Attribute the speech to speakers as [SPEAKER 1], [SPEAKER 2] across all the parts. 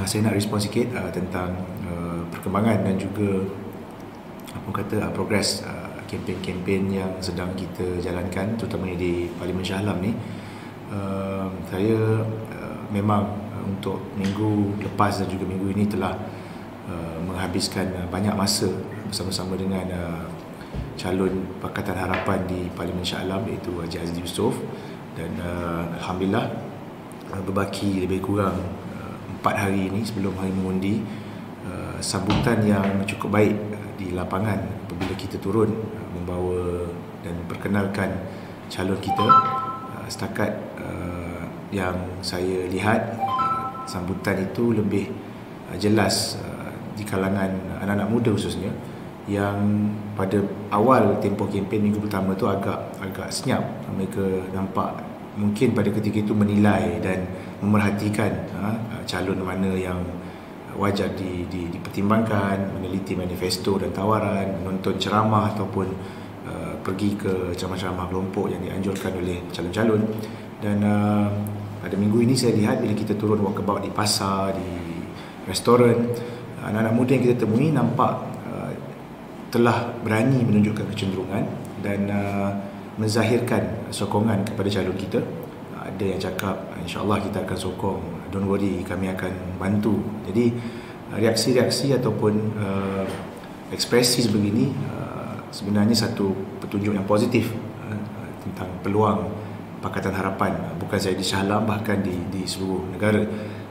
[SPEAKER 1] uh, saya nak respon sikit uh, tentang uh, perkembangan dan juga apa kata uh, progres uh, kempen-kempen yang sedang kita jalankan terutamanya di Parlimen Shah Alam ni. Uh, saya uh, memang uh, untuk minggu lepas dan juga minggu ini telah uh, menghabiskan uh, banyak masa bersama-sama dengan uh, calon Pakatan Harapan di Parlimen Shah Alam iaitu Haji Aziz Yusof dan uh, Alhamdulillah uh, berbaki lebih kurang empat hari ini sebelum hari mengundi uh, sambutan yang cukup baik uh, di lapangan apabila kita turun uh, membawa dan perkenalkan calon kita uh, setakat uh, yang saya lihat uh, sambutan itu lebih uh, jelas uh, di kalangan anak-anak muda khususnya yang pada awal tempoh kempen minggu pertama tu agak agak senyap. Mereka nampak mungkin pada ketika itu menilai dan memerhatikan ha, calon mana yang wajar di, di, dipertimbangkan meneliti manifesto dan tawaran menonton ceramah ataupun uh, pergi ke ceramah-ceramah kelompok yang dianjurkan oleh calon-calon dan uh, pada minggu ini saya lihat bila kita turun walkabout di pasar di restoran anak-anak muda yang kita temui nampak telah berani menunjukkan kecenderungan dan uh, menzahirkan sokongan kepada calon kita. Uh, ada yang cakap insya-Allah kita akan sokong, don't worry kami akan bantu. Jadi reaksi-reaksi ataupun uh, ekspresi sebegini uh, sebenarnya satu petunjuk yang positif uh, tentang peluang Pakatan Harapan bukan saja di Shah Alam bahkan di di seluruh negara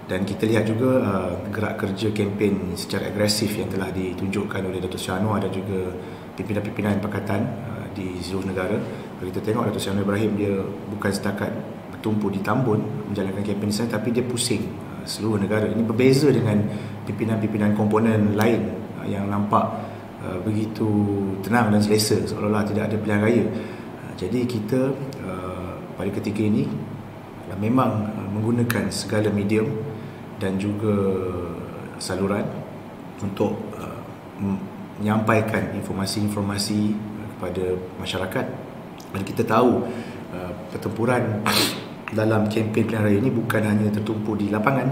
[SPEAKER 1] dan kita lihat juga uh, gerak kerja kempen secara agresif yang telah ditunjukkan oleh Syah Anwar dan juga pimpinan-pimpinan pakatan uh, di seluruh negara. Kalau kita tengok Syah Anwar Ibrahim dia bukan setakat bertumpu di Tambun menjalankan kempen ini tapi dia pusing uh, seluruh negara. Ini berbeza dengan pimpinan-pimpinan komponen lain uh, yang nampak uh, begitu tenang dan selesa seolah-olah tidak ada pilihan raya. Jadi kita pada ketika ini memang menggunakan segala medium dan juga saluran untuk menyampaikan informasi-informasi kepada masyarakat dan kita tahu pertempuran dalam kempen pilihan raya ini bukan hanya tertumpu di lapangan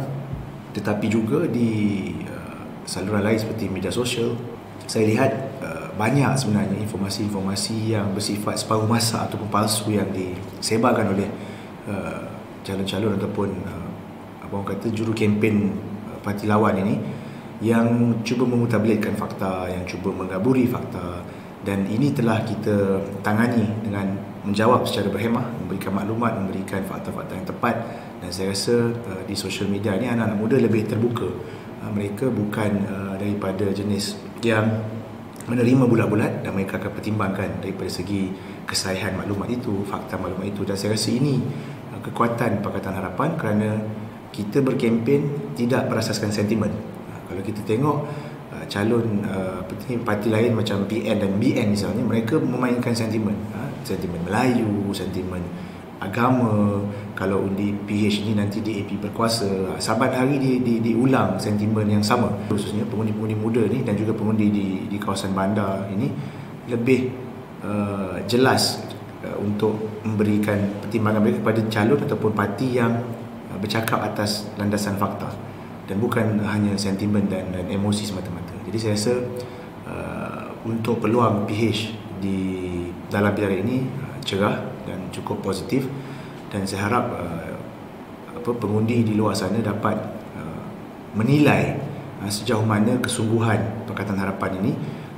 [SPEAKER 1] tetapi juga di uh, saluran lain seperti media sosial. Saya lihat uh, banyak sebenarnya informasi-informasi yang bersifat separuh masa ataupun palsu yang disebarkan oleh uh, calon-calon ataupun uh, apa orang kata juru kempen uh, parti lawan ini yang cuba memutablikkan fakta, yang cuba menggaburi fakta. Dan ini telah kita tangani dengan menjawab secara berhemah, memberikan maklumat, memberikan fakta-fakta yang tepat dan saya rasa uh, di social media ini anak-anak muda lebih terbuka. Uh, mereka bukan uh, daripada jenis yang menerima bulat-bulat dan mereka akan pertimbangkan daripada segi kesahihan maklumat itu, fakta maklumat itu dan saya rasa ini uh, kekuatan Pakatan Harapan kerana kita berkempen tidak berasaskan sentimen. Ha, kalau kita tengok uh, calon uh, parti lain macam PN dan BN misalnya, mereka memainkan sentimen. Ha, sentimen Melayu, sentimen agama. Kalau undi PH ini nanti DAP berkuasa, saban hari di, di, diulang sentimen yang sama. Khususnya pengundi-pengundi muda ni dan juga pengundi di, di kawasan bandar ini lebih uh, jelas uh, untuk memberikan pertimbangan mereka kepada calon ataupun parti yang Uh, bercakap atas landasan fakta dan bukan hanya sentimen dan, dan emosi semata-mata. Jadi saya rasa uh, untuk peluang PH di dalam pilihan ini uh, cerah dan cukup positif dan saya harap uh, apa pengundi di luar sana dapat uh, menilai uh, sejauh mana kesungguhan Pakatan Harapan ini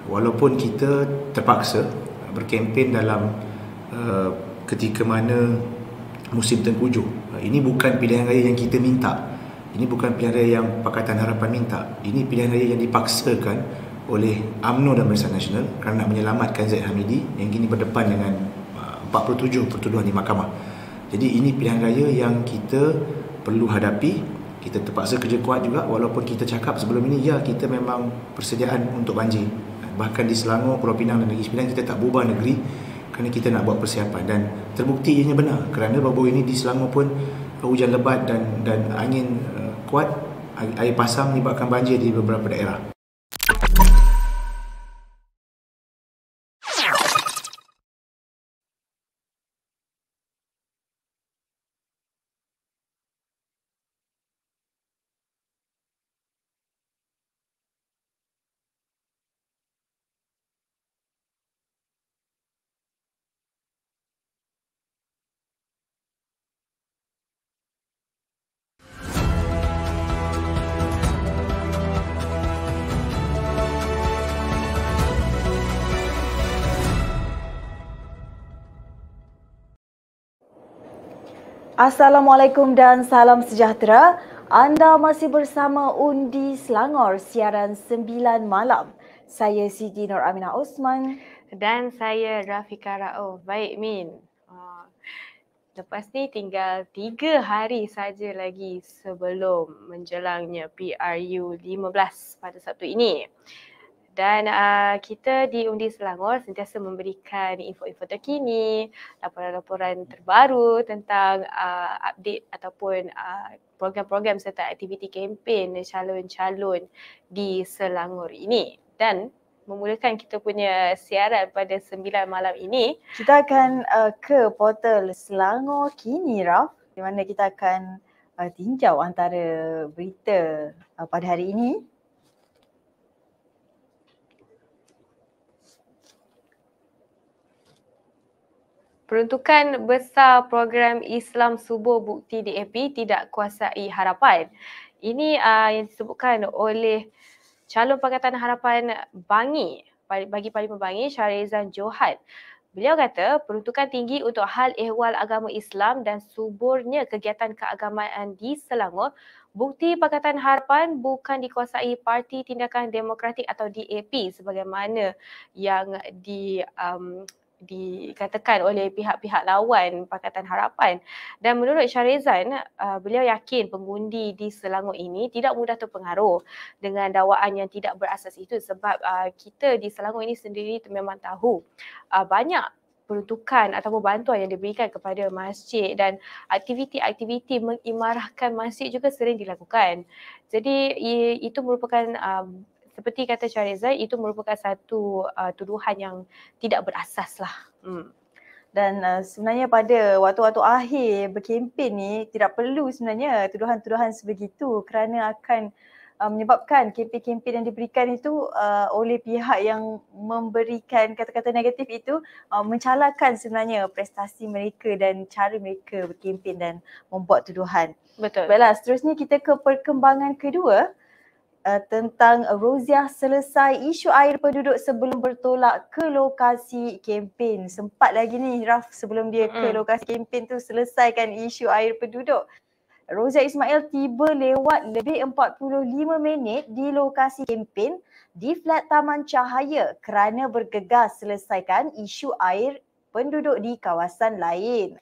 [SPEAKER 1] walaupun kita terpaksa berkempen dalam ketika mana musim tengkujuh. Ini bukan pilihan raya yang kita minta. Ini bukan pilihan raya yang Pakatan Harapan minta. Ini pilihan raya yang dipaksakan oleh UMNO dan Barisan Nasional kerana nak menyelamatkan Zaid Hamidi yang kini berdepan dengan 47 uh, pertuduhan di mahkamah. Jadi ini pilihan raya yang kita perlu hadapi. Kita terpaksa kerja kuat juga walaupun kita cakap sebelum ini ya kita memang persediaan untuk banjir. Bahkan di Selangor, Pulau Pinang dan Negeri Sembilan kita tak berubah negeri kerana kita nak buat persiapan dan terbukti ianya benar kerana baru ini di Selangor pun hujan lebat dan dan angin uh, kuat air pasang menyebabkan banjir di beberapa daerah
[SPEAKER 2] Assalamualaikum dan salam sejahtera. Anda masih bersama Undi Selangor siaran 9 malam. Saya Siti Nur Aminah Osman
[SPEAKER 3] dan saya Rafika Raouf. Baik Min. Ah, lepas ni tinggal tiga hari saja lagi sebelum menjelangnya PRU 15 pada Sabtu ini. Dan uh, kita di Undi Selangor sentiasa memberikan info-info terkini, laporan-laporan terbaru tentang uh, update ataupun uh, program-program serta aktiviti kempen calon-calon di Selangor ini. Dan memulakan kita punya siaran pada 9 malam ini.
[SPEAKER 2] Kita akan uh, ke portal Selangor Kini, Raf, di mana kita akan uh, tinjau antara berita uh, pada hari ini.
[SPEAKER 3] Peruntukan besar program Islam Subuh Bukti DAP tidak kuasai harapan. Ini uh, yang disebutkan oleh calon Pakatan Harapan Bangi bagi Parlimen Bangi Syarizan Johan. Beliau kata peruntukan tinggi untuk hal ehwal agama Islam dan suburnya kegiatan keagamaan di Selangor bukti Pakatan Harapan bukan dikuasai Parti Tindakan Demokratik atau DAP sebagaimana yang di um, dikatakan oleh pihak-pihak lawan Pakatan Harapan dan menurut Syarizan uh, beliau yakin pengundi di Selangor ini tidak mudah terpengaruh dengan dakwaan yang tidak berasas itu sebab uh, kita di Selangor ini sendiri memang tahu uh, banyak peruntukan ataupun bantuan yang diberikan kepada masjid dan aktiviti-aktiviti mengimarahkan masjid juga sering dilakukan. Jadi itu merupakan seperti kata Syahrizal itu merupakan satu uh, tuduhan yang tidak berasas lah. Hmm.
[SPEAKER 2] Dan uh, sebenarnya pada waktu-waktu akhir berkempen ni tidak perlu sebenarnya tuduhan-tuduhan sebegitu kerana akan uh, menyebabkan kempen-kempen yang diberikan itu uh, oleh pihak yang memberikan kata-kata negatif itu uh, mencalakan sebenarnya prestasi mereka dan cara mereka berkempen dan membuat tuduhan.
[SPEAKER 3] Betul.
[SPEAKER 2] Baiklah, seterusnya kita ke perkembangan kedua uh, tentang Roziah selesai isu air penduduk sebelum bertolak ke lokasi kempen. Sempat lagi ni Raf sebelum dia ke lokasi kempen tu selesaikan isu air penduduk. Roziah Ismail tiba lewat lebih 45 minit di lokasi kempen di flat Taman Cahaya kerana bergegas selesaikan isu air penduduk di kawasan lain.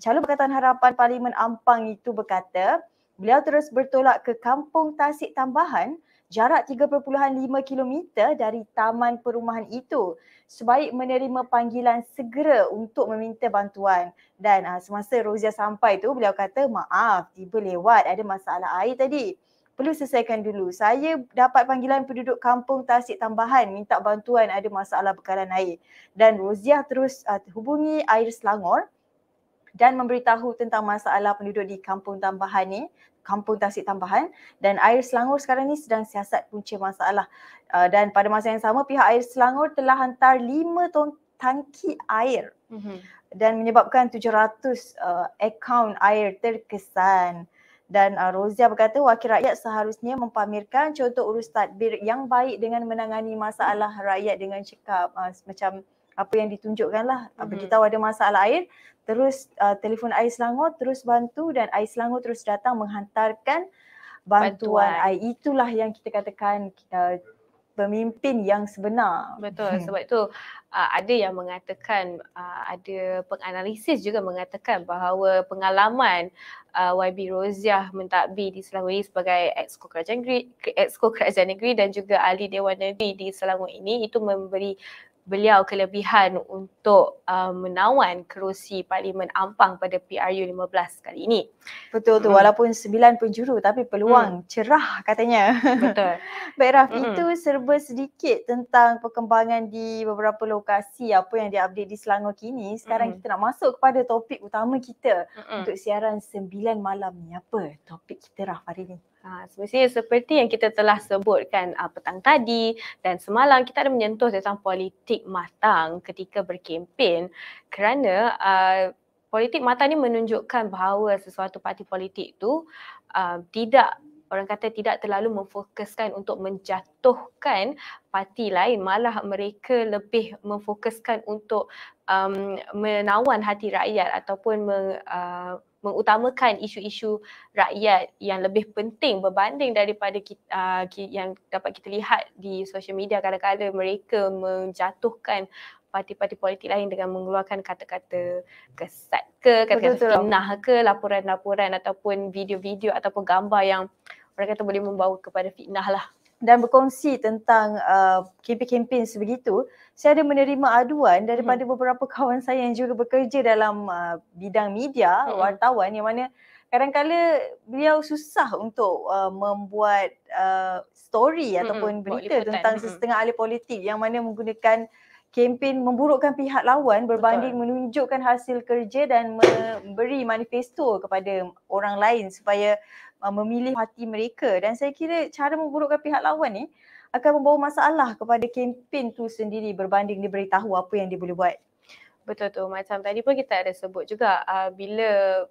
[SPEAKER 2] Calon Pakatan Harapan Parlimen Ampang itu berkata, Beliau terus bertolak ke kampung Tasik Tambahan jarak 3.5 km dari taman perumahan itu sebaik menerima panggilan segera untuk meminta bantuan. Dan uh, semasa Rozia sampai tu beliau kata maaf tiba lewat ada masalah air tadi. Perlu selesaikan dulu. Saya dapat panggilan penduduk kampung Tasik Tambahan minta bantuan ada masalah bekalan air. Dan Rozia terus uh, hubungi Air Selangor dan memberitahu tentang masalah penduduk di kampung tambahan ni kampung tasik tambahan dan air Selangor sekarang ni sedang siasat punca masalah uh, dan pada masa yang sama pihak air Selangor telah hantar 5 ton tangki air mm-hmm. dan menyebabkan 700 uh, akaun air terkesan dan uh, Rozia berkata wakil rakyat seharusnya mempamerkan contoh urus tadbir yang baik dengan menangani masalah rakyat dengan cakap uh, macam apa yang ditunjukkan lah mm-hmm. beritahu ada masalah air terus uh, telefon Air Selangor terus bantu dan Air Selangor terus datang menghantarkan bantuan, bantuan. air itulah yang kita katakan uh, pemimpin yang sebenar.
[SPEAKER 3] Betul sebab itu uh, ada yang mengatakan uh, ada penganalisis juga mengatakan bahawa pengalaman uh, YB Roziah mentadbir di Selangor ini sebagai exco kerajaan negeri exco kerajaan negeri dan juga ahli dewan negeri di Selangor ini itu memberi beliau kelebihan untuk uh, menawan kerusi Parlimen Ampang pada PRU 15 kali ini.
[SPEAKER 2] Betul tu hmm. walaupun sembilan penjuru tapi peluang hmm. cerah katanya.
[SPEAKER 3] Betul.
[SPEAKER 2] Baik Raf, hmm. itu serba sedikit tentang perkembangan di beberapa lokasi apa yang diupdate di Selangor kini. Sekarang hmm. kita nak masuk kepada topik utama kita hmm. untuk siaran sembilan malam ni. Apa topik kita Raf hari ni?
[SPEAKER 3] Ha, semestinya seperti yang kita telah sebutkan uh, petang tadi dan semalam kita ada menyentuh tentang politik matang ketika berkempen kerana uh, politik matang ni menunjukkan bahawa sesuatu parti politik tu uh, tidak orang kata tidak terlalu memfokuskan untuk menjatuhkan parti lain malah mereka lebih memfokuskan untuk um, menawan hati rakyat ataupun meng, uh, mengutamakan isu-isu rakyat yang lebih penting berbanding daripada kita, uh, yang dapat kita lihat di social media. Kadang-kadang mereka menjatuhkan parti-parti politik lain dengan mengeluarkan kata-kata kesat ke, kata-kata fitnah ke, laporan-laporan ataupun video-video ataupun gambar yang orang kata boleh membawa kepada fitnah lah.
[SPEAKER 2] Dan berkongsi tentang uh, kempen-kempen sebegitu, saya ada menerima aduan daripada hmm. beberapa kawan saya yang juga bekerja dalam uh, bidang media, hmm. wartawan yang mana kadang-kala beliau susah untuk uh, membuat uh, story hmm. ataupun berita tentang hmm. setengah ahli politik yang mana menggunakan kempen memburukkan pihak lawan berbanding Betul. menunjukkan hasil kerja dan memberi manifesto kepada orang lain supaya uh, memilih parti mereka dan saya kira cara memburukkan pihak lawan ni akan membawa masalah kepada kempen tu sendiri berbanding diberitahu apa yang dia boleh buat.
[SPEAKER 3] Betul tu macam tadi pun kita ada sebut juga uh, bila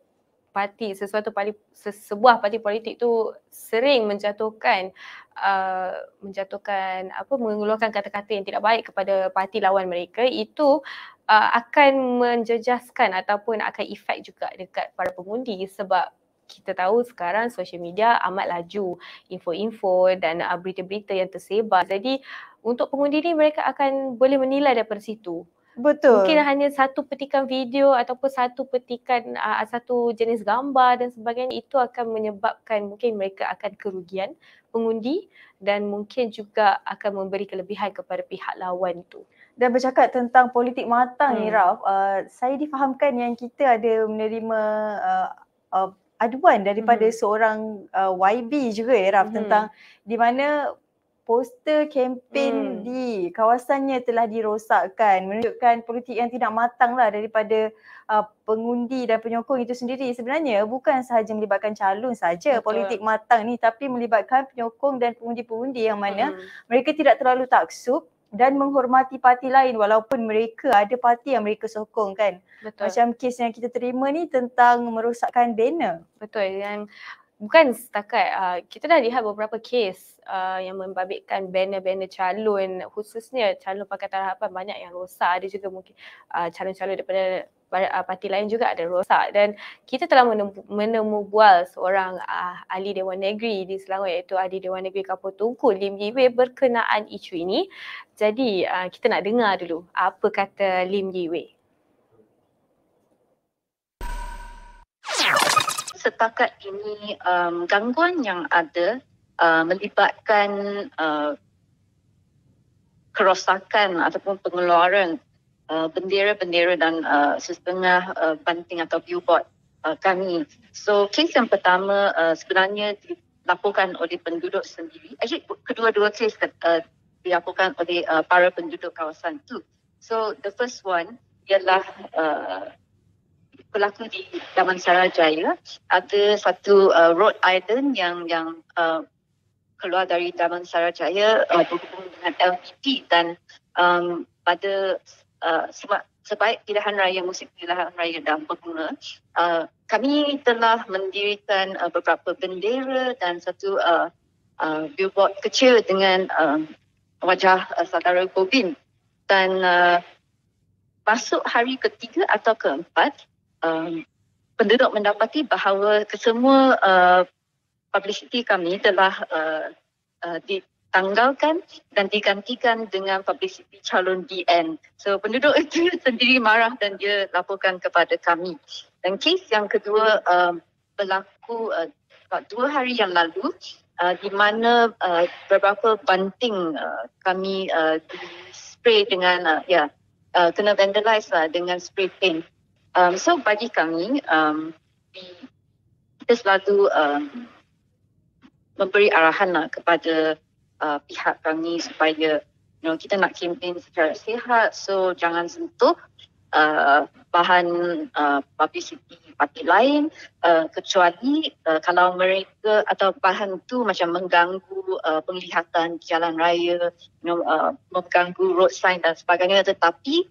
[SPEAKER 3] parti sesuatu parti sebuah parti politik tu sering menjatuhkan uh, menjatuhkan apa mengeluarkan kata-kata yang tidak baik kepada parti lawan mereka itu uh, akan menjejaskan ataupun akan efek juga dekat para pengundi sebab kita tahu sekarang social media amat laju info-info dan uh, berita-berita yang tersebar. Jadi untuk pengundi ni mereka akan boleh menilai daripada situ
[SPEAKER 2] Betul.
[SPEAKER 3] Mungkin hanya satu petikan video ataupun satu petikan uh, satu jenis gambar dan sebagainya itu akan menyebabkan mungkin mereka akan kerugian pengundi dan mungkin juga akan memberi kelebihan kepada pihak lawan itu.
[SPEAKER 2] Dan bercakap tentang politik matang hmm. ni Raf, uh, saya difahamkan yang kita ada menerima uh, uh, aduan daripada hmm. seorang uh, YB juga ya Raf hmm. tentang di mana poster kempen hmm. di kawasannya telah dirosakkan menunjukkan politik yang tidak matang lah daripada uh, pengundi dan penyokong itu sendiri sebenarnya bukan sahaja melibatkan calon saja politik matang ni tapi melibatkan penyokong dan pengundi-pengundi yang mana hmm. mereka tidak terlalu taksub dan menghormati parti lain walaupun mereka ada parti yang mereka sokong kan. Betul. Macam kes yang kita terima ni tentang merosakkan banner.
[SPEAKER 3] Betul yang bukan setakat uh, kita dah lihat beberapa kes uh, yang membabitkan banner-banner calon khususnya calon Pakatan Harapan banyak yang rosak. Ada juga mungkin uh, calon-calon daripada uh, parti lain juga ada rosak. Dan kita telah menemu, menemu bual seorang uh, ahli Dewan Negeri di Selangor iaitu ahli Dewan Negeri Kapur Tungku Lim Yi Wei berkenaan isu ini. Jadi uh, kita nak dengar dulu apa kata Lim Yi
[SPEAKER 4] setakat ini um, gangguan yang ada uh, melibatkan uh, kerosakan ataupun pengeluaran uh, bendera-bendera dan uh, setengah uh, banting atau billboard uh, kami. So kes yang pertama uh, sebenarnya dilaporkan oleh penduduk sendiri. Actually kedua-dua kes uh, dilaporkan oleh uh, para penduduk kawasan itu. So the first one ialah uh, berlaku di Damansara Jaya. Ada satu uh, Rhode Island yang yang uh, keluar dari Damansara Jaya uh, berhubung dengan LPP dan um, pada uh, sebaik pilihan raya musik pilihan raya dan pengguna uh, kami telah mendirikan uh, beberapa bendera dan satu uh, uh, billboard kecil dengan uh, wajah uh, saudara Gobin. Dan uh, masuk hari ketiga atau keempat um, penduduk mendapati bahawa kesemua uh, publicity kami telah uh, uh, ditanggalkan dan digantikan dengan publicity calon DN. So penduduk itu sendiri marah dan dia laporkan kepada kami. Dan kes yang kedua um, berlaku uh, dua hari yang lalu uh, di mana uh, beberapa banting uh, kami uh, di spray dengan uh, ya yeah, uh, kena vandalize lah dengan spray paint. Um, so bagi kami, um, kita selalu um, memberi arahan lah kepada uh, pihak kami supaya you know, kita nak kempen secara sihat. So jangan sentuh uh, bahan uh, publicity parti lain uh, kecuali uh, kalau mereka atau bahan tu macam mengganggu uh, penglihatan jalan raya, you know, uh, mengganggu road sign dan sebagainya. Tetapi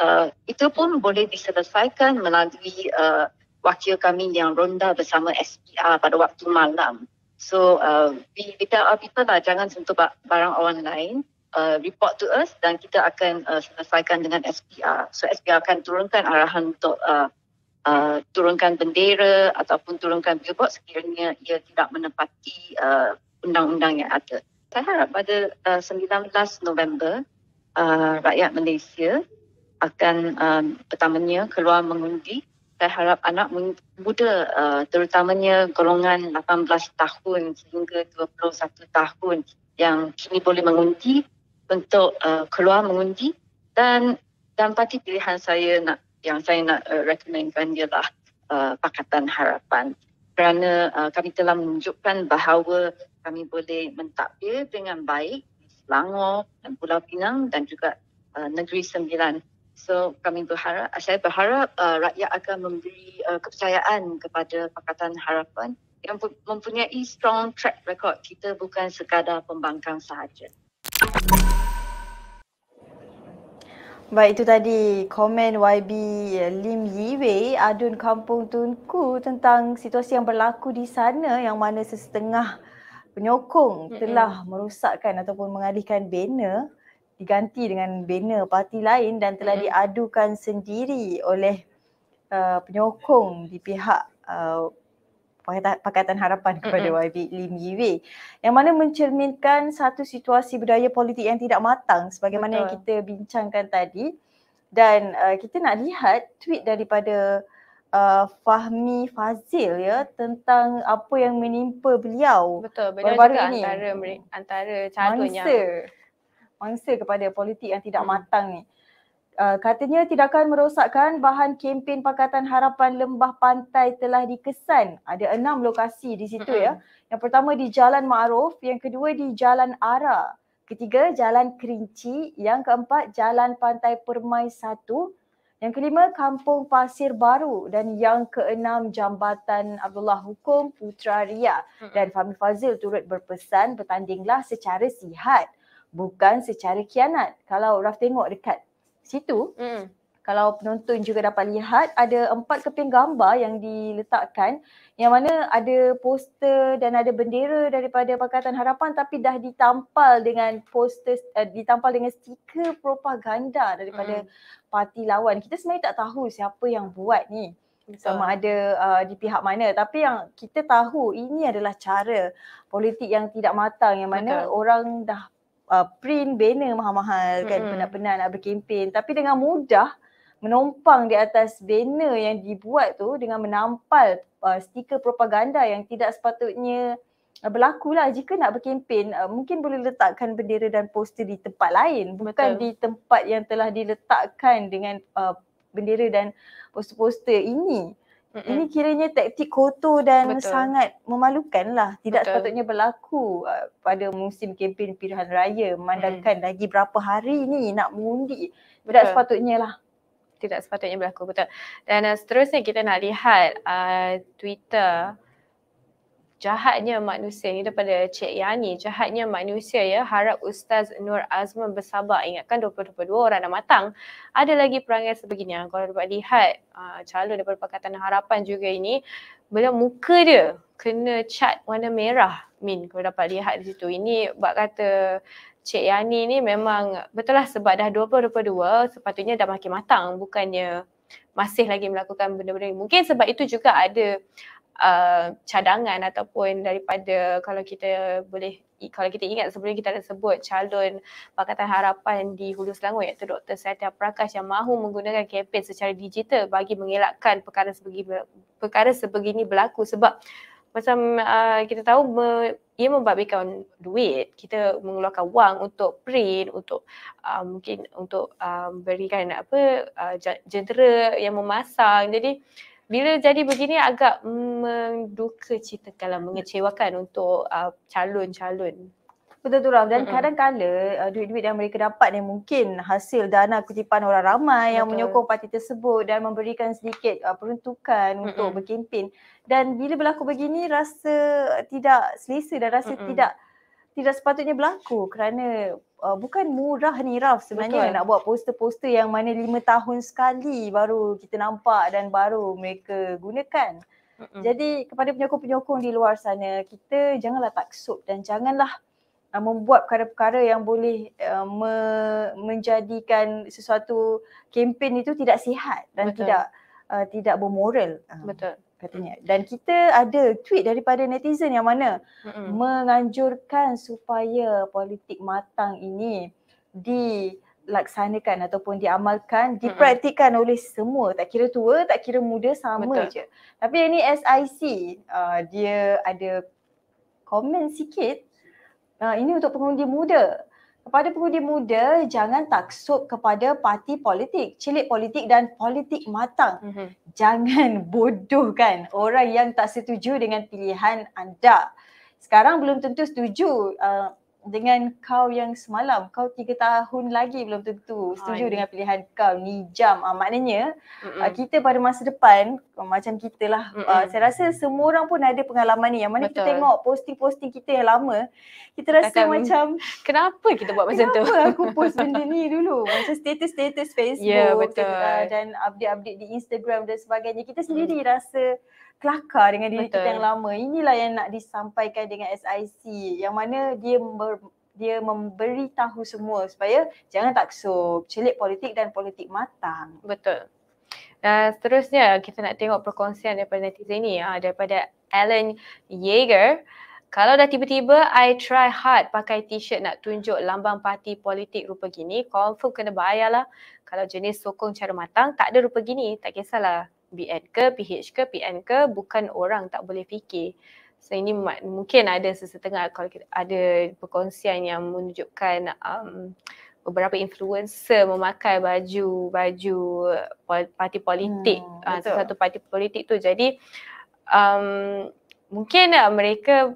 [SPEAKER 4] uh, itu pun boleh diselesaikan melalui uh, wakil kami yang ronda bersama SPR pada waktu malam. So uh, we, we tell our people lah jangan sentuh barang orang lain. Uh, report to us dan kita akan uh, selesaikan dengan SPR. So SPR akan turunkan arahan untuk uh, uh, turunkan bendera ataupun turunkan billboard sekiranya ia tidak menepati uh, undang-undang yang ada. Saya harap pada uh, 19 November uh, rakyat Malaysia akan um, pertamanya keluar mengundi. Saya harap anak muda uh, terutamanya golongan 18 tahun sehingga 21 tahun yang kini boleh mengundi untuk uh, keluar mengundi dan dan parti pilihan saya nak yang saya nak uh, recommendkan ialah uh, Pakatan Harapan kerana uh, kami telah menunjukkan bahawa kami boleh mentadbir dengan baik di Selangor dan Pulau Pinang dan juga uh, Negeri Sembilan. So kami berharap, saya berharap uh, rakyat akan memberi uh, kepercayaan kepada Pakatan Harapan yang mempunyai strong track record kita bukan sekadar pembangkang sahaja.
[SPEAKER 2] Baik itu tadi komen YB Lim Yiwei adun kampung Tunku tentang situasi yang berlaku di sana yang mana sesetengah penyokong mm-hmm. telah merosakkan ataupun mengalihkan banner diganti dengan banner parti lain dan telah mm-hmm. diadukan sendiri oleh uh, penyokong di pihak uh, Pakatan Harapan kepada mm-hmm. YB Lim Yiwei yang mana mencerminkan satu situasi budaya politik yang tidak matang sebagaimana Betul. yang kita bincangkan tadi dan uh, kita nak lihat tweet daripada uh, Fahmi Fazil ya tentang apa yang menimpa beliau
[SPEAKER 3] Betul, beliau juga ini. antara antara calon
[SPEAKER 2] mangsa, yang mangsa kepada politik yang tidak hmm. matang ni. Uh, katanya tidak akan merosakkan bahan kempen Pakatan Harapan Lembah Pantai telah dikesan. Ada enam lokasi di situ ya. Yang pertama di Jalan Ma'ruf, yang kedua di Jalan Ara, ketiga Jalan Kerinci, yang keempat Jalan Pantai Permai 1, yang kelima Kampung Pasir Baru dan yang keenam Jambatan Abdullah Hukum Putra Ria. Dan Fahmi Fazil turut berpesan bertandinglah secara sihat bukan secara kianat. Kalau Raf tengok dekat situ mm. kalau penonton juga dapat lihat ada empat keping gambar yang diletakkan yang mana ada poster dan ada bendera daripada Pakatan Harapan tapi dah ditampal dengan poster uh, ditampal dengan stiker propaganda daripada mm. parti lawan. Kita sebenarnya tak tahu siapa yang buat ni. Betul. sama ada uh, di pihak mana tapi yang kita tahu ini adalah cara politik yang tidak matang yang mana Betul. orang dah uh, print banner mahal-mahal kan mm-hmm. penat-penat nak berkempen tapi dengan mudah menumpang di atas banner yang dibuat tu dengan menampal uh, stiker propaganda yang tidak sepatutnya uh, berlaku lah jika nak berkempen uh, mungkin boleh letakkan bendera dan poster di tempat lain bukan Betul. di tempat yang telah diletakkan dengan uh, bendera dan poster-poster ini Mm-mm. Ini kiranya taktik kotor dan Betul. sangat memalukan lah. Tidak Betul. sepatutnya berlaku uh, pada musim kempen pilihan raya. Memandangkan mm. lagi berapa hari ni nak mengundi. Tidak Betul. sepatutnya lah.
[SPEAKER 3] Tidak sepatutnya berlaku. Betul. Dan uh, seterusnya kita nak lihat uh, Twitter jahatnya manusia ni daripada Cik Yani jahatnya manusia ya harap Ustaz Nur Azman bersabar. Ingatkan 2022 orang dah matang. Ada lagi perangai sebegini. Kalau dapat lihat uh, calon daripada Pakatan Harapan juga ini beliau muka dia kena cat warna merah Min kalau dapat lihat di situ. Ini buat kata Cik Yani ni memang betul lah sebab dah 2022 sepatutnya dah makin matang. Bukannya masih lagi melakukan benda-benda mungkin sebab itu juga ada uh, cadangan ataupun daripada kalau kita boleh kalau kita ingat sebelum kita ada sebut calon Pakatan Harapan di Hulu Selangor iaitu Dr. Satya Prakash yang mahu menggunakan kempen secara digital bagi mengelakkan perkara sebegini, perkara sebegini berlaku sebab macam uh, kita tahu me, ia membabitkan duit kita mengeluarkan wang untuk print untuk uh, mungkin untuk uh, berikan apa uh, jentera yang memasang jadi bila jadi begini agak menduka citakan mengecewakan untuk uh, calon-calon.
[SPEAKER 2] Betul tu Raf dan mm-hmm. kadang-kala uh, duit-duit yang mereka dapat ni mungkin hasil dana kutipan orang ramai Betul. yang menyokong parti tersebut dan memberikan sedikit uh, peruntukan mm-hmm. untuk berkempen dan bila berlaku begini rasa tidak selesa dan rasa mm-hmm. tidak tidak sepatutnya berlaku kerana uh, bukan murah ni Raf sebenarnya Betul. nak buat poster-poster yang mana lima tahun sekali baru kita nampak dan baru mereka gunakan. Mm-hmm. Jadi kepada penyokong-penyokong di luar sana, kita janganlah taksub dan janganlah uh, membuat perkara-perkara yang boleh uh, me- menjadikan sesuatu kempen itu tidak sihat dan Betul. tidak uh, tidak bermoral.
[SPEAKER 3] Uh, Betul.
[SPEAKER 2] Katanya. Dan kita ada tweet daripada netizen yang mana mm-hmm. menganjurkan supaya politik matang ini di laksanakan ataupun diamalkan dipraktikkan oleh semua tak kira tua tak kira muda sama Betul. je tapi ini SIC uh, dia ada komen sikit uh, ini untuk pengundi muda kepada pengundi muda jangan taksub kepada parti politik celik politik dan politik matang mm-hmm. jangan bodohkan orang yang tak setuju dengan pilihan anda sekarang belum tentu setuju uh, dengan kau yang semalam. Kau tiga tahun lagi belum tentu setuju oh, dengan pilihan kau ni jam. Uh, maknanya uh, kita pada masa depan uh, macam kita lah uh, saya rasa semua orang pun ada pengalaman ni. Yang mana Betul. kita tengok posting-posting kita yang lama kita rasa Kata, macam
[SPEAKER 3] kenapa kita buat macam tu?
[SPEAKER 2] kenapa aku post benda ni dulu? Macam status-status Facebook yeah, betul. Uh, dan update-update di Instagram dan sebagainya. Kita sendiri mm. rasa kelakar dengan diri Betul. kita yang lama. Inilah yang nak disampaikan dengan SIC yang mana dia ber, dia memberi tahu semua supaya jangan taksub celik politik dan politik matang.
[SPEAKER 3] Betul. Dan seterusnya kita nak tengok perkongsian daripada netizen ni ha, daripada Alan Yeager. Kalau dah tiba-tiba I try hard pakai t-shirt nak tunjuk lambang parti politik rupa gini, confirm kena bayar lah. Kalau jenis sokong cara matang, tak ada rupa gini, tak kisahlah BN ke, PH ke, PN ke, bukan orang tak boleh fikir. So ini mungkin ada sesetengah kalau kita ada perkongsian yang menunjukkan um, beberapa influencer memakai baju baju parti politik hmm, uh, satu parti politik tu. Jadi um, mungkin uh, mereka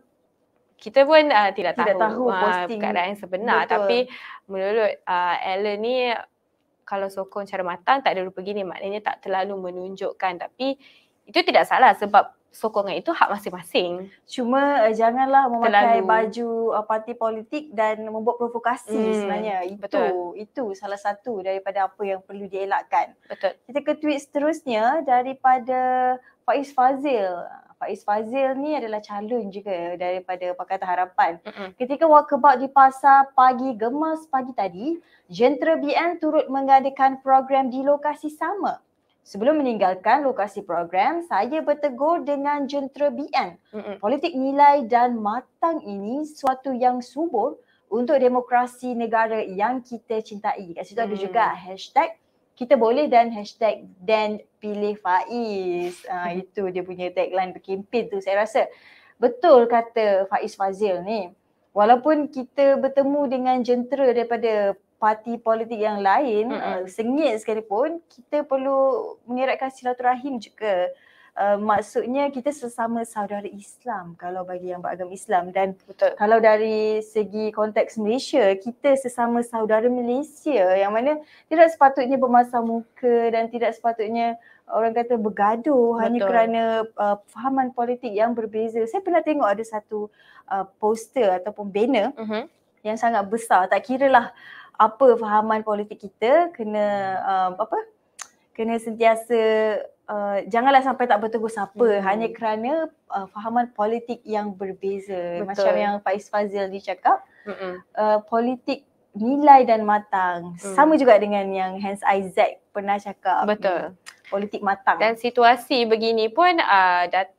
[SPEAKER 3] kita pun uh, tidak, tidak tahu, tahu uh, keadaan yang sebenar betul. tapi menurut uh, Ellen ni kalau sokong cara matang tak ada rupa gini maknanya tak terlalu menunjukkan tapi itu tidak salah sebab sokongan itu hak masing-masing.
[SPEAKER 2] Cuma uh, janganlah memakai terlalu. baju uh, parti politik dan membuat provokasi hmm, sebenarnya. Itu betul. itu salah satu daripada apa yang perlu dielakkan.
[SPEAKER 3] Betul.
[SPEAKER 2] Kita ke tweet seterusnya daripada Faiz Fazil. Faiz Fazil ni adalah calon juga daripada Pakatan Harapan. Mm-hmm. Ketika walkabout di pasar pagi gemas pagi tadi, Jentera BN turut mengadakan program di lokasi sama. Sebelum meninggalkan lokasi program, saya bertegur dengan Jentera BN. Mm-hmm. Politik nilai dan matang ini suatu yang subur untuk demokrasi negara yang kita cintai. Kat situ mm. ada juga hashtag kita boleh dan hashtag dan pilih Faiz. Uh, itu dia punya tagline berkempen tu saya rasa. Betul kata Faiz Fazil ni. Walaupun kita bertemu dengan jentera daripada parti politik yang lain, mm-hmm. uh, sengit sekalipun, kita perlu mengeratkan silaturahim juga uh, maksudnya kita sesama saudara Islam kalau bagi yang beragam Islam dan Betul. kalau dari segi konteks Malaysia kita sesama saudara Malaysia yang mana tidak sepatutnya bermasa muka dan tidak sepatutnya orang kata bergaduh Betul. hanya kerana uh, fahaman politik yang berbeza. Saya pernah tengok ada satu uh, poster ataupun banner uh-huh. yang sangat besar tak kira lah apa fahaman politik kita kena uh, apa kena sentiasa uh, janganlah sampai tak bertegur siapa hmm. hanya kerana uh, fahaman politik yang berbeza Betul. macam yang Faiz Fazil dicakap hmm. uh, politik nilai dan matang hmm. sama juga dengan yang Hans Isaac pernah cakap
[SPEAKER 3] Betul.
[SPEAKER 2] Politik matang
[SPEAKER 3] dan situasi begini pun uh, dat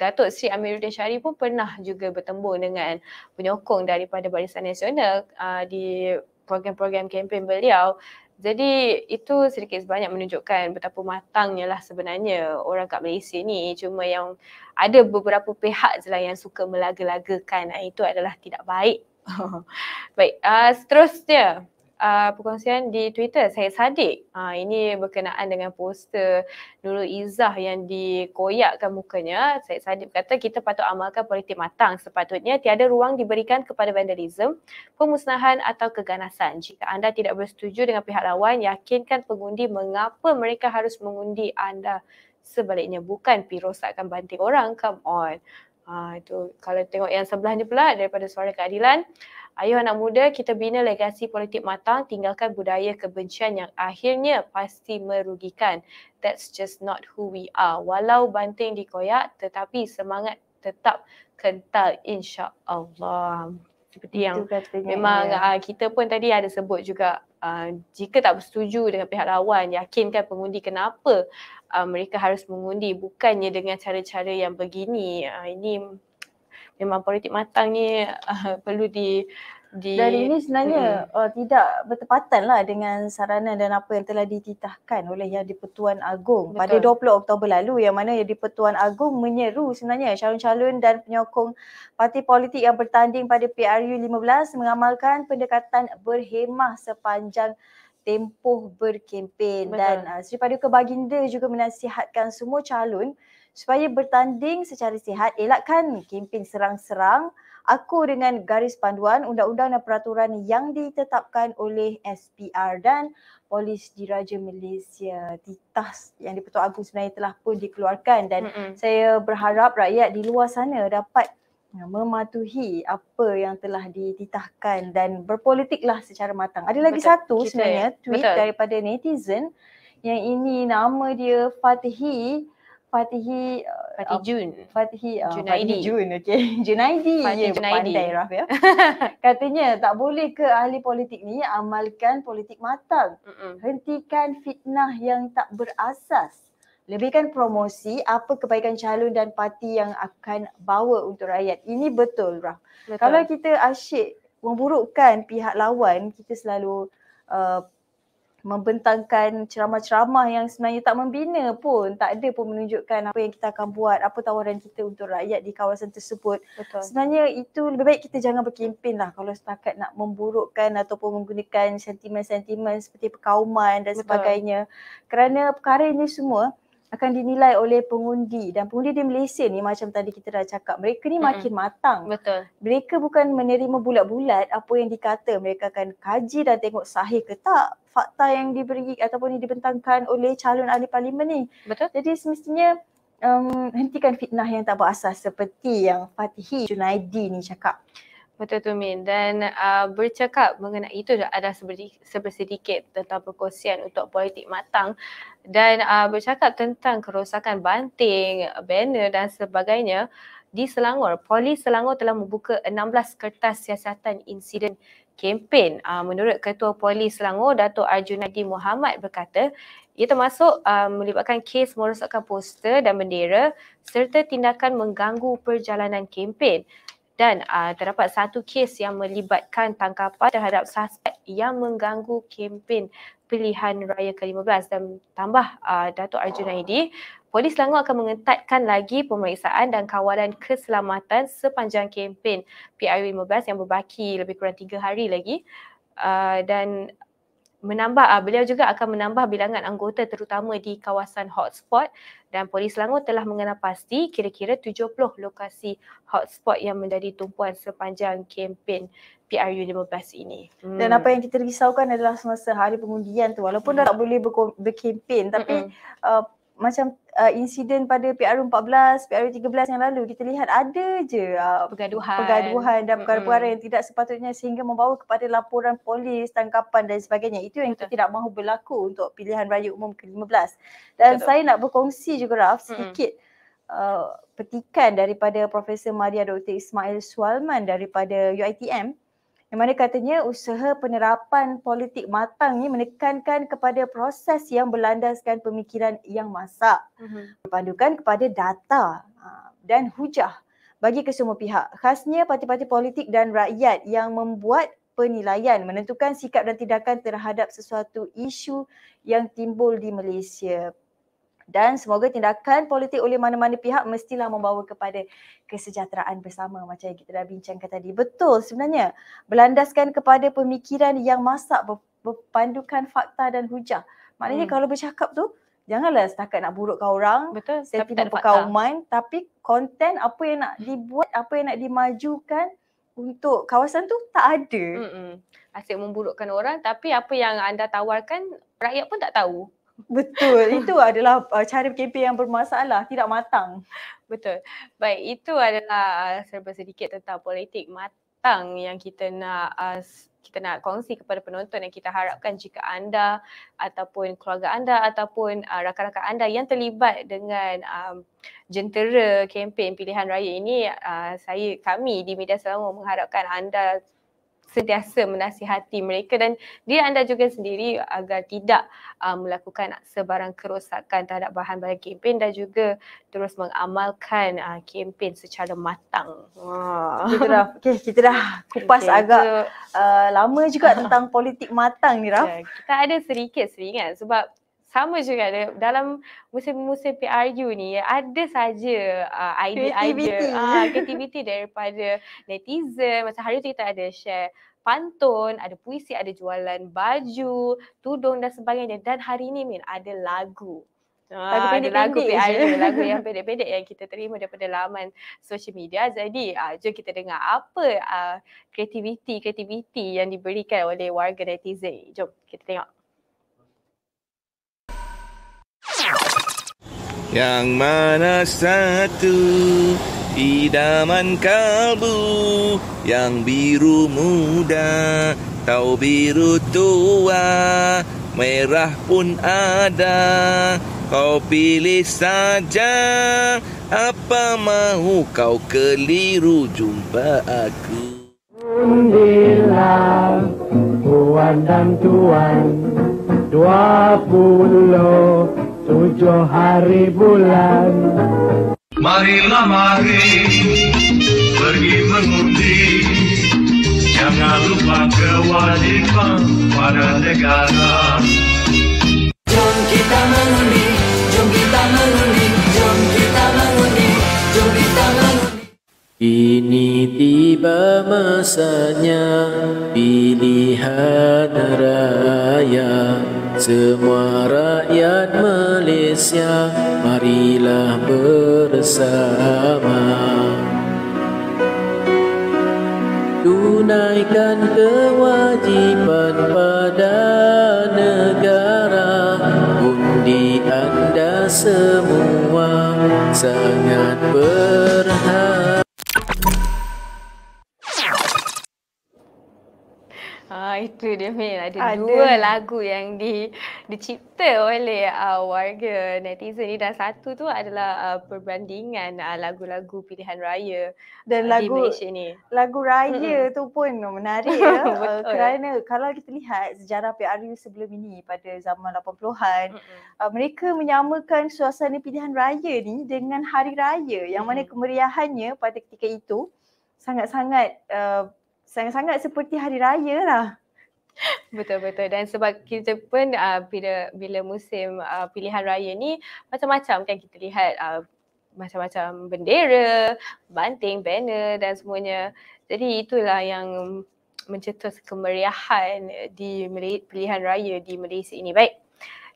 [SPEAKER 3] Datuk Sri Amiruddin Syari pun pernah juga bertemu dengan penyokong daripada Barisan Nasional uh, di program-program kempen beliau jadi itu sedikit sebanyak menunjukkan betapa matangnya lah sebenarnya orang kat Malaysia ni. Cuma yang ada beberapa pihak je lah yang suka melaga-lagakan. Itu adalah tidak baik. Baik, uh, seterusnya uh, perkongsian di Twitter saya Sadik. Uh, ini berkenaan dengan poster Nurul Izzah yang dikoyakkan mukanya. Saya Sadik berkata kita patut amalkan politik matang. Sepatutnya tiada ruang diberikan kepada vandalisme, pemusnahan atau keganasan. Jika anda tidak bersetuju dengan pihak lawan, yakinkan pengundi mengapa mereka harus mengundi anda sebaliknya. Bukan pi rosakkan banting orang. Come on. Ha, itu kalau tengok yang sebelahnya pula daripada suara keadilan. Ayuh anak muda, kita bina legasi politik matang, tinggalkan budaya kebencian yang akhirnya pasti merugikan. That's just not who we are. Walau banting dikoyak tetapi semangat tetap kental insya Allah. Seperti yang memang ya. uh, kita pun tadi ada sebut juga uh, jika tak bersetuju dengan pihak lawan, yakinkan pengundi kenapa uh, mereka harus mengundi bukannya dengan cara-cara yang begini. Uh, ini memang politik matang ni uh, perlu di di
[SPEAKER 2] dan ini sebenarnya mm. uh, tidak bertepatan lah dengan saranan dan apa yang telah dititahkan oleh Yang di-Pertuan Agong Betul. pada 20 Oktober lalu yang mana Yang di-Pertuan Agong menyeru sebenarnya calon-calon dan penyokong parti politik yang bertanding pada PRU 15 mengamalkan pendekatan berhemah sepanjang tempoh berkempen dan uh, Sri Paduka Baginda juga menasihatkan semua calon supaya bertanding secara sihat elakkan kempen serang-serang aku dengan garis panduan undang-undang dan peraturan yang ditetapkan oleh SPR dan Polis Diraja Malaysia. Titah yang di-Pertuan Agong sebenarnya telah pun dikeluarkan dan mm-hmm. saya berharap rakyat di luar sana dapat mematuhi apa yang telah dititahkan dan berpolitiklah secara matang. Ada lagi Betul. satu Kita, sebenarnya tweet Betul. daripada netizen yang ini nama dia Fatihi Fatihi
[SPEAKER 3] uh, Fatih Jun.
[SPEAKER 2] Fatihi uh, Junaidi. Fatih Jun okey. Junaidi. Fatih ya, Junaidi. Pandai Raf ya. Katanya tak boleh ke ahli politik ni amalkan politik matang. Mm-mm. Hentikan fitnah yang tak berasas. Lebihkan promosi apa kebaikan calon dan parti yang akan bawa untuk rakyat. Ini betul Raf. Betul. Kalau kita asyik memburukkan pihak lawan, kita selalu uh, membentangkan ceramah-ceramah yang sebenarnya tak membina pun, tak ada pun menunjukkan apa yang kita akan buat, apa tawaran kita untuk rakyat di kawasan tersebut. Betul. Sebenarnya itu lebih baik kita jangan berkempen lah kalau setakat nak memburukkan ataupun menggunakan sentimen-sentimen seperti perkauman dan Betul. sebagainya. Kerana perkara ini semua akan dinilai oleh pengundi dan pengundi di Malaysia ni macam tadi kita dah cakap mereka ni mm-hmm. makin matang.
[SPEAKER 3] Betul.
[SPEAKER 2] Mereka bukan menerima bulat-bulat apa yang dikata mereka akan kaji dan tengok sahih ke tak fakta yang diberi ataupun yang dibentangkan oleh calon ahli parlimen ni.
[SPEAKER 3] Betul.
[SPEAKER 2] Jadi semestinya um, hentikan fitnah yang tak berasas seperti yang Fatihi Junaidi ni cakap.
[SPEAKER 3] Betul tu Min dan uh, bercakap mengenai itu ada sedikit tentang perkongsian untuk politik matang dan uh, bercakap tentang kerosakan banting, banner dan sebagainya di Selangor. Polis Selangor telah membuka 16 kertas siasatan insiden kempen. Uh, menurut Ketua Polis Selangor, Datuk Arjunadi Muhammad berkata, ia termasuk uh, melibatkan kes merosakkan poster dan bendera serta tindakan mengganggu perjalanan kempen dan uh, terdapat satu kes yang melibatkan tangkapan terhadap suspek yang mengganggu kempen pilihan raya ke-15 dan tambah uh, Datuk Arjunaidi, Polis Selangor akan mengetatkan lagi pemeriksaan dan kawalan keselamatan sepanjang kempen PRU 15 yang berbaki lebih kurang tiga hari lagi. Uh, dan menambah uh, beliau juga akan menambah bilangan anggota terutama di kawasan hotspot dan polis Selangor telah mengenal pasti kira-kira 70 lokasi hotspot yang menjadi tumpuan sepanjang kempen PRU 15 ini.
[SPEAKER 2] Hmm. Dan apa yang kita risaukan adalah semasa hari pengundian tu walaupun hmm. dah tak boleh berkempen tapi hmm. uh, macam uh, insiden pada PRU 14, PRU 13 yang lalu kita lihat ada je uh,
[SPEAKER 3] pergaduhan,
[SPEAKER 2] pergaduhan dan perkara-perkara yang tidak sepatutnya sehingga membawa kepada laporan polis, tangkapan dan sebagainya. Itu yang kita Betul. tidak mahu berlaku untuk pilihan raya umum ke-15. Dan Betul. saya nak berkongsi juga Raf sedikit uh, petikan daripada Profesor Maria Dr. Ismail Sualman daripada UiTM yang mana katanya usaha penerapan politik matang ni menekankan kepada proses yang berlandaskan pemikiran yang masak. Uh-huh. Berpandukan kepada data ha, dan hujah bagi kesemua pihak. Khasnya parti-parti politik dan rakyat yang membuat penilaian menentukan sikap dan tindakan terhadap sesuatu isu yang timbul di Malaysia dan semoga tindakan politik oleh mana-mana pihak mestilah membawa kepada kesejahteraan bersama macam yang kita dah bincangkan tadi. Betul sebenarnya berlandaskan kepada pemikiran yang masak berpandukan fakta dan hujah. Maknanya hmm. kalau bercakap tu janganlah setakat nak burukkan orang,
[SPEAKER 3] betul,
[SPEAKER 2] tapi tak perkauman, tapi konten apa yang nak dibuat, apa yang nak dimajukan untuk kawasan tu tak ada.
[SPEAKER 3] Mm-mm. Asyik memburukkan orang tapi apa yang anda tawarkan rakyat pun tak tahu.
[SPEAKER 2] Betul. Itu adalah uh, cara kempen yang bermasalah, tidak matang.
[SPEAKER 3] Betul. Baik, itu adalah uh, serba sedikit tentang politik matang yang kita nak uh, kita nak kongsi kepada penonton yang kita harapkan jika anda ataupun keluarga anda ataupun uh, rakan-rakan anda yang terlibat dengan um, jentera kempen pilihan raya ini uh, saya kami di media selangor mengharapkan anda sentiasa menasihati mereka dan diri anda juga sendiri agar tidak uh, melakukan sebarang kerosakan terhadap bahan-bahan kempen dan juga terus mengamalkan uh, kempen secara matang.
[SPEAKER 2] Wah. Kita dah okay, kita dah kupas okay, agak itu, uh, lama juga tentang politik matang ni Raf. Yeah,
[SPEAKER 3] kita ada sedikit seringan sebab sama juga ada dalam musim-musim PRU ni ada saja uh, idea-idea ah kreativiti daripada netizen macam hari tu kita ada share pantun, ada puisi, ada jualan baju, tudung dan sebagainya dan hari ni Min ada lagu.
[SPEAKER 2] Lagu ah, pendek-pendek lagu,
[SPEAKER 3] lagu yang pendek-pendek yang kita terima daripada laman social media. Jadi uh, jom kita dengar apa uh, kreativiti-kreativiti yang diberikan oleh warga netizen. Jom kita tengok.
[SPEAKER 5] Yang mana satu idaman kalbu yang biru muda tau biru tua merah pun ada. Kau pilih saja apa mahu kau keliru jumpa aku.
[SPEAKER 6] Undilah tuan dan tuan dua puluh tujuh hari bulan.
[SPEAKER 7] Marilah mari pergi mengundi. Jangan lupa kewajiban pada negara.
[SPEAKER 8] Jom kita mengundi, jom kita mengundi, jom kita mengundi, jom kita mengundi.
[SPEAKER 9] Ini tiba masanya pilihan raya. Semua rakyat Malaysia marilah bersama. Tunaikan kewajipan pada negara Undi anda semua sangat berharga
[SPEAKER 3] itu dia Min. Ada, ada dua lagu yang di, dicipta oleh uh, warga netizen ni dan satu tu adalah uh, perbandingan uh, lagu-lagu pilihan raya
[SPEAKER 2] dan uh, lagu, di Malaysia ni. Lagu raya tu pun menarik ya. uh, kerana kalau kita lihat sejarah PRU sebelum ini pada zaman 80-an, uh, mereka menyamakan suasana pilihan raya ni dengan hari raya yang mana kemeriahannya pada ketika itu sangat-sangat uh, sangat-sangat seperti hari raya lah.
[SPEAKER 3] Betul betul dan sebab kita pun uh, bila bila musim uh, pilihan raya ni macam-macam kan kita lihat uh, macam-macam bendera, banting, banner dan semuanya. Jadi itulah yang mencetus kemeriahan di pilihan raya di Malaysia ini. Baik.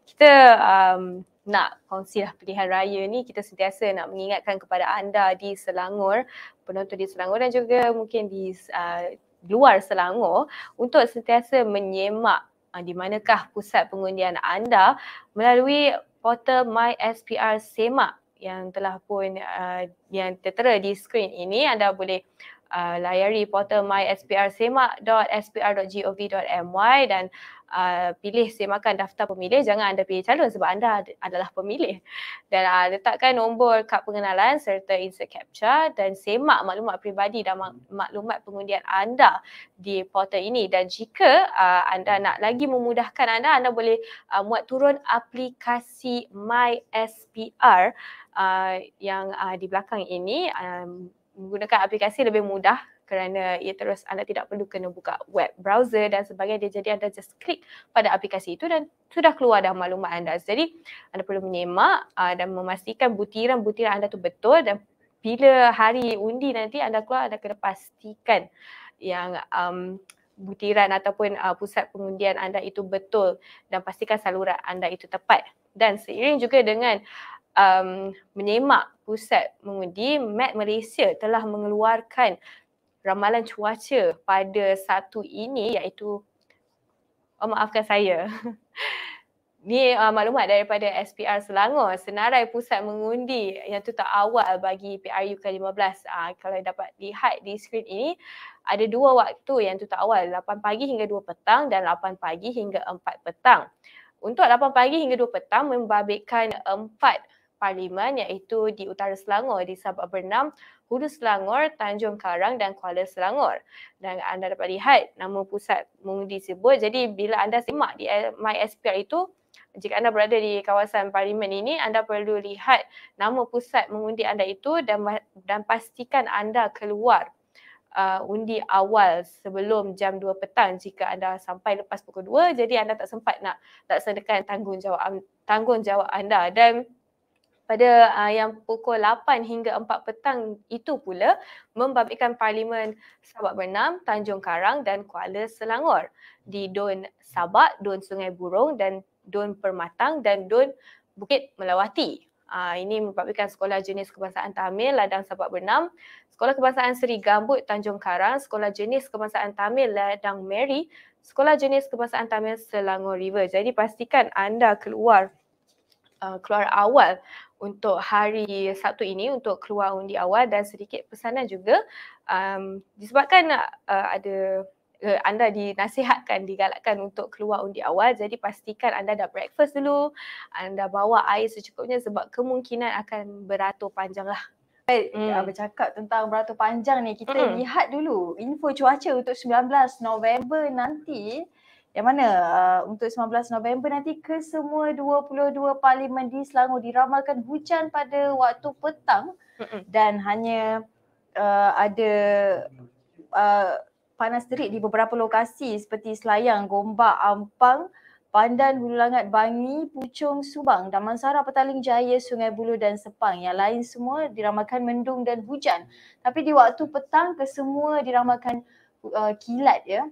[SPEAKER 3] Kita um, nak kongsilah pilihan raya ni kita sentiasa nak mengingatkan kepada anda di Selangor, penonton di Selangor dan juga mungkin di uh, luar Selangor untuk sentiasa menyemak uh, di manakah pusat pengundian anda melalui portal My SPR Semak yang telah pun uh, yang tertera di skrin ini. Anda boleh uh, layari portal myspr.semak.spr.gov.my dan uh, pilih semakan daftar pemilih jangan anda pilih calon sebab anda adalah pemilih. Dan uh, letakkan nombor kad pengenalan serta insert captcha dan semak maklumat peribadi dan maklumat pengundian anda di portal ini. Dan jika uh, anda nak lagi memudahkan anda anda boleh uh, muat turun aplikasi MySPR uh, yang uh, di belakang ini. Um, menggunakan aplikasi lebih mudah kerana ia terus anda tidak perlu kena buka web browser dan sebagainya. Jadi anda just klik pada aplikasi itu dan sudah keluar dah maklumat anda. Jadi anda perlu menyemak uh, dan memastikan butiran-butiran anda tu betul dan bila hari undi nanti anda keluar anda kena pastikan yang um, butiran ataupun uh, pusat pengundian anda itu betul dan pastikan saluran anda itu tepat. Dan seiring juga dengan um, menyemak pusat mengundi Met Malaysia telah mengeluarkan ramalan cuaca pada satu ini iaitu oh maafkan saya Ni uh, maklumat daripada SPR Selangor, senarai pusat mengundi yang tu tak awal bagi PRU ke-15. Uh, kalau dapat lihat di skrin ini, ada dua waktu yang tu tak awal, 8 pagi hingga 2 petang dan 8 pagi hingga 4 petang. Untuk 8 pagi hingga 2 petang membabitkan empat parlimen iaitu di Utara Selangor, di Sabak Bernam, Hulu Selangor, Tanjung Karang dan Kuala Selangor. Dan anda dapat lihat nama pusat mengundi disebut. Jadi bila anda simak di MySPR itu, jika anda berada di kawasan parlimen ini, anda perlu lihat nama pusat mengundi anda itu dan dan pastikan anda keluar uh, undi awal sebelum jam 2 petang jika anda sampai lepas pukul 2 jadi anda tak sempat nak laksanakan tanggungjawab tanggungjawab anda dan pada uh, yang pukul 8 hingga 4 petang itu pula membabitkan Parlimen Sabak Bernam, Tanjung Karang dan Kuala Selangor di Don Sabak, Don Sungai Burong dan Dun Permatang dan Dun Bukit Melawati. Uh, ini membabitkan Sekolah Jenis Kebangsaan Tamil Ladang Sabak Bernam, Sekolah Kebangsaan Seri Gambut Tanjung Karang, Sekolah Jenis Kebangsaan Tamil Ladang Mary, Sekolah Jenis Kebangsaan Tamil Selangor River. Jadi pastikan anda keluar uh, keluar awal untuk hari Sabtu ini untuk keluar undi awal dan sedikit pesanan juga um, disebabkan uh, ada uh, anda dinasihatkan, digalakkan untuk keluar undi awal. Jadi pastikan anda dah breakfast dulu, anda bawa air secukupnya sebab kemungkinan akan beratur panjang lah.
[SPEAKER 2] Baik, hmm. bercakap tentang beratur panjang ni, kita hmm. lihat dulu info cuaca untuk 19 November nanti. Yang mana uh, untuk 19 November nanti kesemua 22 parlimen di Selangor diramalkan hujan pada waktu petang dan hanya uh, ada uh, panas terik di beberapa lokasi seperti Selayang, Gombak, Ampang, Pandan, Hulu Langat, Bangi, Puchong, Subang, Damansara, Petaling Jaya, Sungai Buloh dan Sepang. Yang lain semua diramalkan mendung dan hujan. Tapi di waktu petang kesemua diramalkan uh, kilat ya.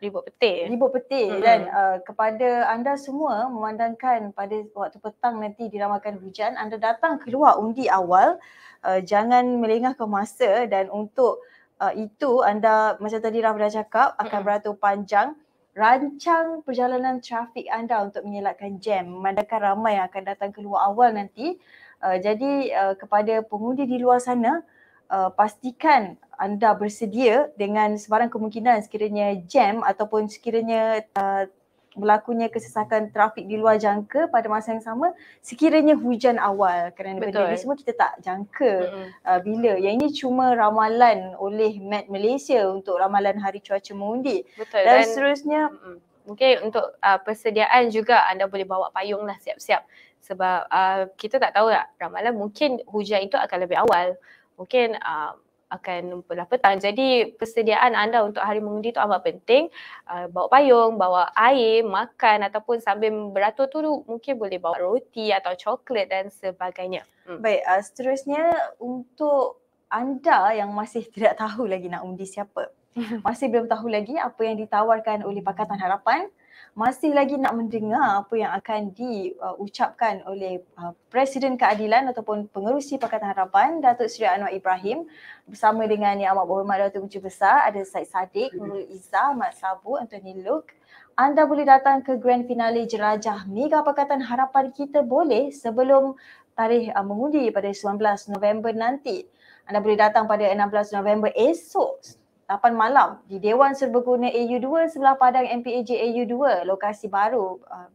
[SPEAKER 3] Ribut petir.
[SPEAKER 2] Ribut petir hmm. dan uh, kepada anda semua memandangkan pada waktu petang nanti diramalkan hujan, anda datang keluar undi awal, uh, jangan melengah ke masa dan untuk uh, itu anda macam tadi Raf dah cakap akan beratur panjang rancang perjalanan trafik anda untuk mengelakkan jam memandangkan ramai yang akan datang keluar awal nanti uh, jadi uh, kepada pengundi di luar sana uh, pastikan anda bersedia dengan sebarang kemungkinan sekiranya jam ataupun sekiranya uh, berlakunya kesesakan trafik di luar jangka pada masa yang sama sekiranya hujan awal kerana Betul. benda ni semua kita tak jangka mm-hmm. uh, bila yang ini cuma ramalan oleh Met Malaysia untuk ramalan hari cuaca mengundi Betul. dan, dan seterusnya mm-hmm.
[SPEAKER 3] mungkin untuk uh, persediaan juga anda boleh bawa payung lah siap-siap sebab uh, kita tak tahu lah ramalan mungkin hujan itu akan lebih awal mungkin uh, akan belah petang. Jadi persediaan anda untuk hari mengundi itu amat penting. Uh, bawa payung, bawa air, makan ataupun sambil beratur tu mungkin boleh bawa roti atau coklat dan sebagainya.
[SPEAKER 2] Hmm. Baik, uh, seterusnya untuk anda yang masih tidak tahu lagi nak undi siapa. masih belum tahu lagi apa yang ditawarkan oleh Pakatan Harapan masih lagi nak mendengar apa yang akan diucapkan oleh uh, Presiden Keadilan ataupun pengerusi Pakatan Harapan Datuk Seri Anwar Ibrahim bersama dengan Yang Amat Berhormat Datuk Menteri Besar ada Said Sadiq, Nurul Izzah, Mat Sabu, Anthony Luke. Anda boleh datang ke grand finale jelajah Mega Pakatan Harapan kita boleh sebelum tarikh uh, mengundi pada 19 November nanti. Anda boleh datang pada 16 November esok 8 malam di Dewan Serbaguna AU2 sebelah Padang MPAJ AU2 lokasi baru. Uh,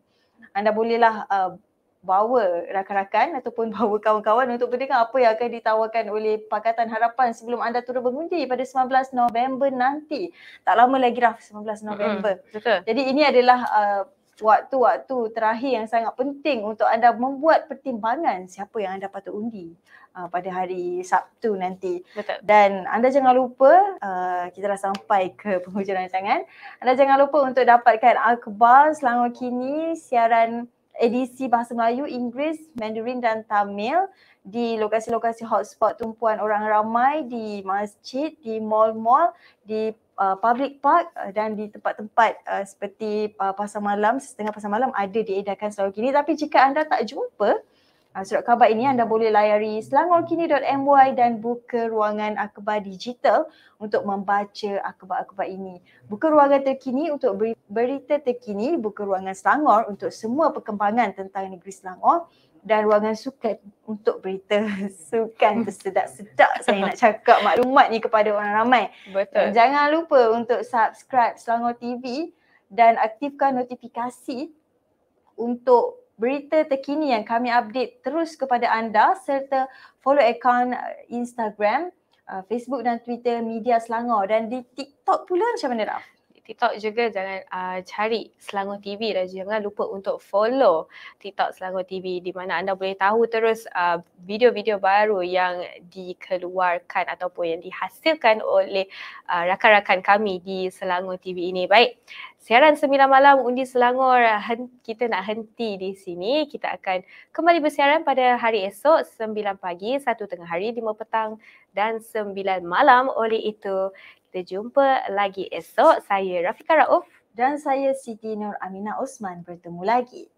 [SPEAKER 2] anda bolehlah uh, bawa rakan-rakan ataupun bawa kawan-kawan untuk mendengar apa yang akan ditawarkan oleh Pakatan Harapan sebelum anda turun mengundi pada 19 November nanti. Tak lama lagi dah 19 November. Mm-hmm. Betul. Jadi ini adalah uh, waktu-waktu terakhir yang sangat penting untuk anda membuat pertimbangan siapa yang anda patut undi uh, pada hari Sabtu nanti. Betul. Dan anda jangan lupa uh, kita dah sampai ke penghujung rancangan. Anda jangan lupa untuk dapatkan Al-Kebal Selangor Kini siaran edisi Bahasa Melayu, Inggeris, Mandarin dan Tamil di lokasi-lokasi hotspot tumpuan orang ramai di masjid, di mall-mall, di uh, public park uh, dan di tempat-tempat uh, seperti uh, pasar malam, setengah pasar malam ada diedarkan selalu kini. Tapi jika anda tak jumpa surat khabar ini anda boleh layari selangorkini.my dan buka ruangan akhbar digital untuk membaca akhbar-akhbar ini. Buka ruangan terkini untuk beri- berita terkini, buka ruangan Selangor untuk semua perkembangan tentang negeri Selangor dan ruangan sukan untuk berita sukan tersedak-sedak saya nak cakap maklumat ni kepada orang ramai. Dan
[SPEAKER 3] Betul.
[SPEAKER 2] jangan lupa untuk subscribe Selangor TV dan aktifkan notifikasi untuk berita terkini yang kami update terus kepada anda serta follow akaun uh, Instagram, uh, Facebook dan Twitter Media Selangor dan di TikTok pula macam mana Raf?
[SPEAKER 3] TikTok juga jangan uh, cari Selangor TV dan jangan lupa untuk follow TikTok Selangor TV di mana anda boleh tahu terus uh, video-video baru yang dikeluarkan ataupun yang dihasilkan oleh uh, rakan-rakan kami di Selangor TV ini. Baik, siaran 9 malam Undi Selangor kita nak henti di sini. Kita akan kembali bersiaran pada hari esok 9 pagi, 1 tengah hari, 5 petang dan 9 malam. Oleh itu, kita jumpa lagi esok. Saya Rafika Rauf.
[SPEAKER 2] Dan saya Siti Nur Aminah Osman bertemu lagi.